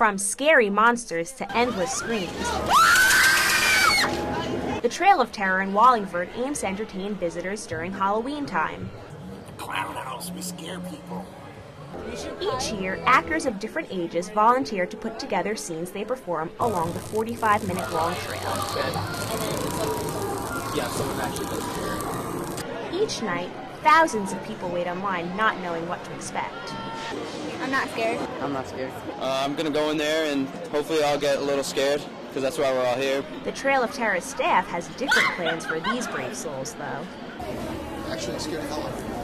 From scary monsters to endless screams. The Trail of Terror in Wallingford aims to entertain visitors during Halloween time. The Clown house, we scare people. Each year, actors of different ages volunteer to put together scenes they perform along the 45 minute long trail. Yeah, someone actually does. Each night, thousands of people wait online not knowing what to expect. I'm not scared. I'm not scared. Uh, I'm gonna go in there and hopefully I'll get a little scared because that's why we're all here. The Trail of Terror staff has different plans for these brave souls, though. actually scared of hell of.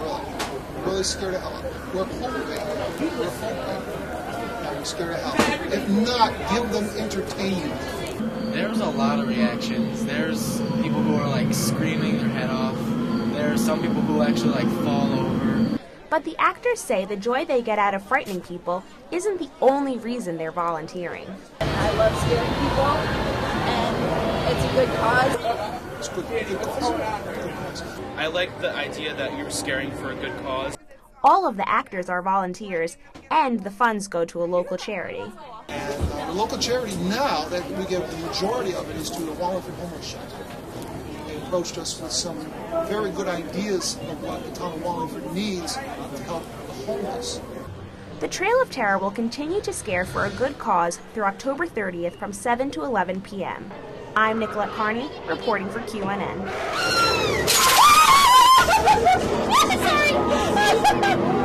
Really. Really scared of hell. We're hoping. We're hoping. I'm scared of hell. If not, give them entertainment. There's a lot of reactions. There's people who There are some people who actually like fall over. But the actors say the joy they get out of frightening people isn't the only reason they're volunteering. I love scaring people, and it's a good cause. It's good, good. Good cause. I like the idea that you're scaring for a good cause. All of the actors are volunteers, and the funds go to a local charity. And uh, the local charity now that we give the majority of it is to the Wallingford Homeless Shelter. They approached us with some very good ideas of what the town of Wallingford needs to help the homeless. The Trail of Terror will continue to scare for a good cause through October 30th from 7 to 11 p.m. I'm Nicolette Kearney, reporting for QNN.